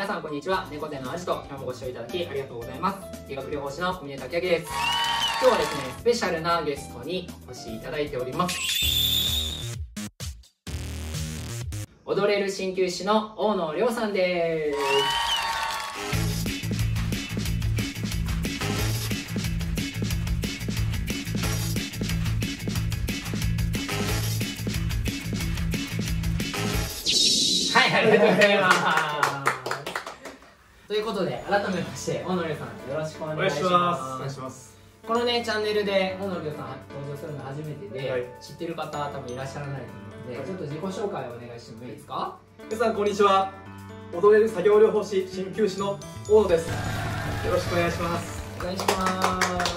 皆さんこんにちは。猫背のアジト。今日もご視聴いただきありがとうございます。理学療法士の小峰武明です。今日はですねスペシャルなゲストにお越しいただいております。踊れる鍼灸師の大野亮さんです。はいありがとうございます。ということで改めまして大野亮さんよろしくお願いします。お願いします。このねチャンネルで大野亮さん登場するの初めてで、はい。知ってる方多分いらっしゃらないと思うので、はい。ちょっと自己紹介をお願いしてもいいですか？皆さんこんにちは。踊れる作業療法士鍼灸師の大野です。よろしくお願いします。お願いします。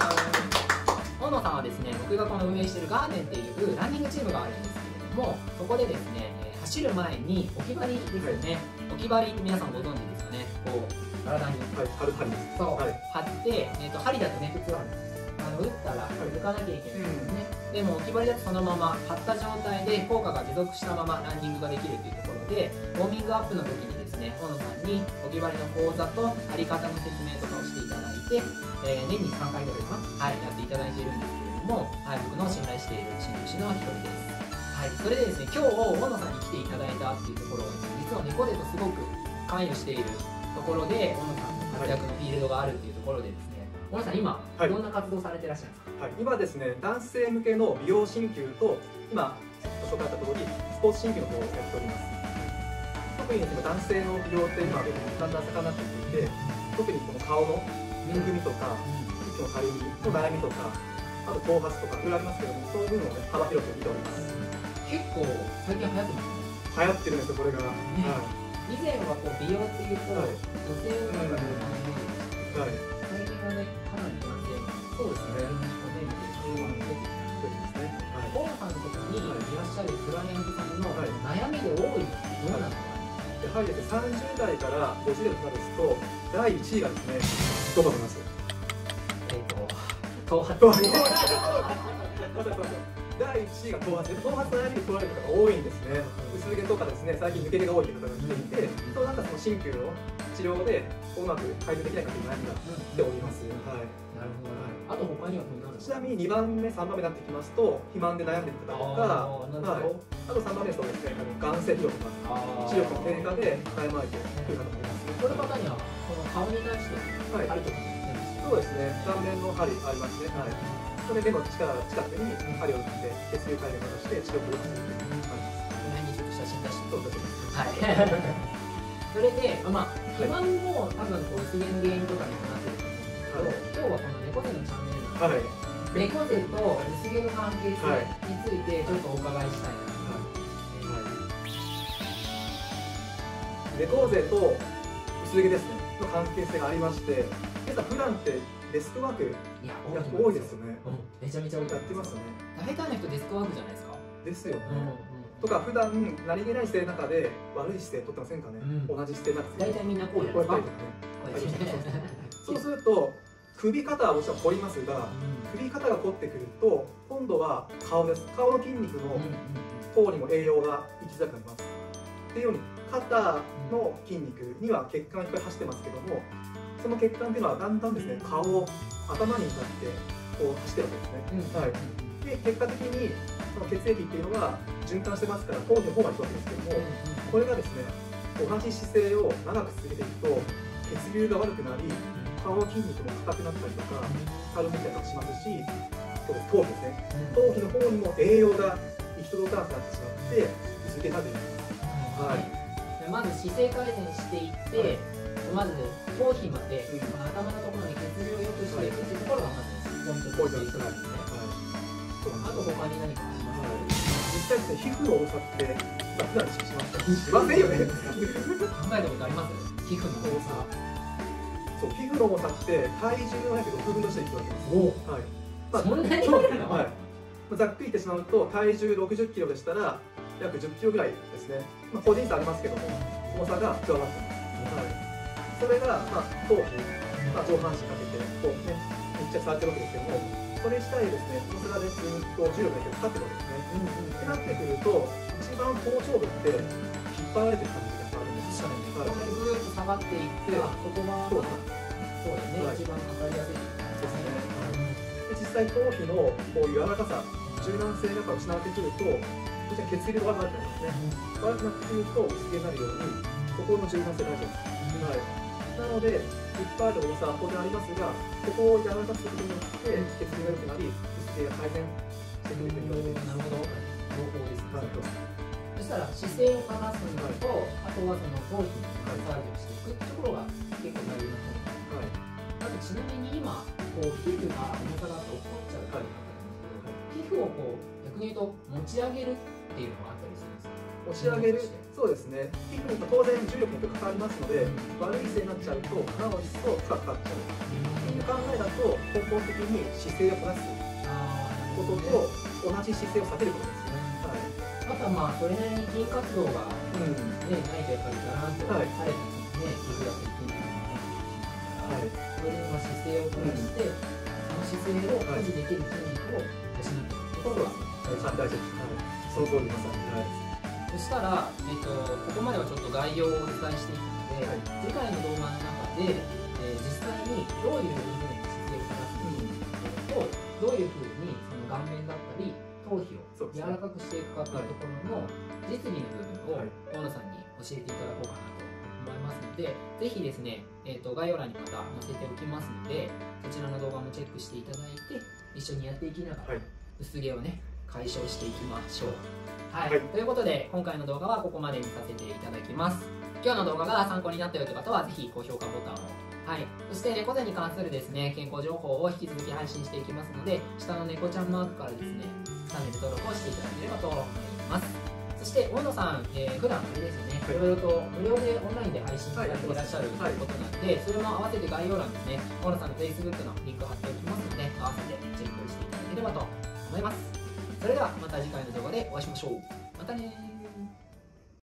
大野さんはですね僕がこの運営しているガーデンっていうランニングチームがあるんですもそこでですねえー走る前に置き針ですよね、置き針って皆さんご存知ですかね。こう体に。はい。春春ですそう、はい。貼って、えー、と針だとね普通はあの打ったら抜かなきゃいけないんですね、でも置き針だとそのまま貼った状態で効果が持続したままランニングができるというところでウォーミングアップの時にですね大野さんに置き針の講座と貼り方の説明とかをしていただいて、えー年に3回ぐらいかな、はい、やっていただいているんですけれども、はい、僕の信頼している鍼灸師の一人ですはい、それでですね今日大野さんに来ていただいたっていうところがですね実は猫背とすごく関与しているところで大野さんの活躍のフィールドがあるっていうところでですね大野さん今、はい。どんな活動されてらっしゃるんですか？はい今ですね男性向けの美容鍼灸と今ご紹介した通りスポーツ鍼灸の方をやっております。特にですね男性の美容って今だんだん盛んになってきていて特にこの顔のむくみとか息のかゆみの悩みとかあと頭髪とかいろいろありますけどもそういうのをね幅広く見ております結構最近流行ってますね。流行ってるんですよこれが、は以前はこう美容っていうと、はい。女性の中でのイメージ最近はねかなり男性のそうですね。出てきてそうですねはい大野さんのとこにいらっしゃるクライアントさんのはい悩みで多いのってどうなのか？やはりですね、30代から50代となると、第1位がですね、どう思いますえっ、と頭髪頭髪第1位が頭髪で、頭髪の悩みで取られる方が多いんですね。薄毛とかですね、最近抜け毛が多いという方が来ていて、そうなんかその鍼灸の治療でうまく改善できないかという悩みが来ております。はい。なるほど、あと他にはどうなるちなみに2番目、3番目になってきますと、肥満で悩んでいる方とか、あーなるほど、あと3番目ですとですね、あの眼性疲労とか、視力の低下で悩まれている方もいます。その方にはこの顔に対してはいあると思うんですそうですね、顔面の針ありますね。はい。それでの力近くに針を打って血流改善として治療を良くするというのがあります。この辺にちょっと写真出してそうです。はいそれでまあ肥満も多分こう薄毛の原因とかにもなってると思うんですけど、今日はこの猫背のチャンネルなので、はい。猫背と薄毛の関係性についてちょっとお伺いしたいなと思います、猫背と薄毛ですねの関係性がありまして、皆さん普段ってデスクワークいやや多いですよね。うんめちゃめちゃ多いやってますよね。大体の人デスクワークじゃないですかですよね。うんとか普段何気ない姿勢の中で悪い姿勢とってませんかね。うん同じ姿勢なんです大体みんなこうやですかそうすると首肩はもちろん凝りますが、首肩が凝ってくると今度は顔です。顔の筋肉の方にも栄養が行きづらくなります。っていうように肩の筋肉には血管がいっぱい走ってますけどもその血管っていうのはだんだんですね顔頭に向かってこう走ってるわけですね、はい、で結果的にその血液っていうのが循環してますから頭皮の方まで行くわけですけどもこれがですね同じ姿勢を長く続けていくと血流が悪くなり顔の筋肉も硬くなったりとかたるん。できたりとかしますし頭皮ですね。頭皮の方にも栄養が行き届かなくなってしまって薄毛が出てきますはい。でまず姿勢改善していって、まず頭皮まで、うんこの頭のところに血流を良くしていくっていうところがまずポイントとしていくんですねあと他に何かありますか？実際ですね、皮膚の重さって、まあ、普段意識しましたしませんよね。考えたことあります？皮膚の重さそう、皮膚の重さって体重の約6分の1でいくわけです。おはい。まあそんなに？はい。まあざっくり言ってしまうと、体重60キロでしたら、約10キロぐらいですね。まあ、個人差ありますけども、重さが加わってます。はい。それが、まあ、頭皮、まあ、上半身かけて、こうね、密着されてるわけですけども、それ自体ですね、重さがですね、こう重力がかかってるわけですね。ってなってくると、一番頭頂部って引っ張られてる感じがあるんですかにここでぐーっと下がっていってあここがそうだね、はい、一番かかりやすいですね、で実際頭皮のこう柔らかさ柔軟性が失われてくると血流が悪くなってますね、うん、悪くなってくると薄毛になるようにここの柔軟性が大事です、はい、なのでいっぱいある重さは当然ありますがここを柔らかくすることによって血流が良くなり薄毛が改善してくれるようなるほど。両方ですね、はい。そしたら姿勢を正すのと、はい、あとはその頭皮のマッサージをしていくってところが結構大事なポイント、はい、あとちなみに今こう皮膚が重さが落っこっちゃうから皮膚をこう逆に言うと持ち上げるっていうのがあったりするんです持ち上げる。そうですね。皮膚に当然重力にかかりますので、悪い姿勢になっちゃうと鼻を一層深くかかっちゃうっていう考えだと根本的に姿勢を正すことと同じ姿勢を避けることですね、はい、あとはまあそれなりに筋活動が、うん。ね、ないとやっぱりだなと、はい、晴れた時にね筋肉がね、はい、それでまあ姿勢を正して、うん、その姿勢を保持できる筋肉を養っていくことが大事です、はい、その通りまさに、はいそしたら、えっと、ここまではちょっと概要をお伝えしていくので、はい、次回の動画の中で、えー、実際にどういうふうに姿勢を正すのかと、どういうふうにその顔面だったり頭皮を柔らかくしていくかというところの実技の部分を大野さんに教えていただこうかなと思いますので、ぜひですね、えーと、概要欄にまた載せておきますので、そちらの動画もチェックしていただいて、一緒にやっていきながら、薄毛をね、解消していきましょう。はい、はい、ということで今回の動画はここまでにさせていただきます。今日の動画が参考になったよという方はぜひ高評価ボタンを。はい、そして猫背に関するですね健康情報を引き続き配信していきますので下の猫ちゃんマークからですねチャンネル登録をしていただければと思います。そして大野さん、えー、普段あれですよね、はい、いろいろと無料でオンラインで配信されていらっしゃるということなので、それも合わせて概要欄ですね大野さんの Facebook のリンクを貼っておきますので合わせてチェックしていただければと思いますそれではまた次回の動画でお会いしましょう。またね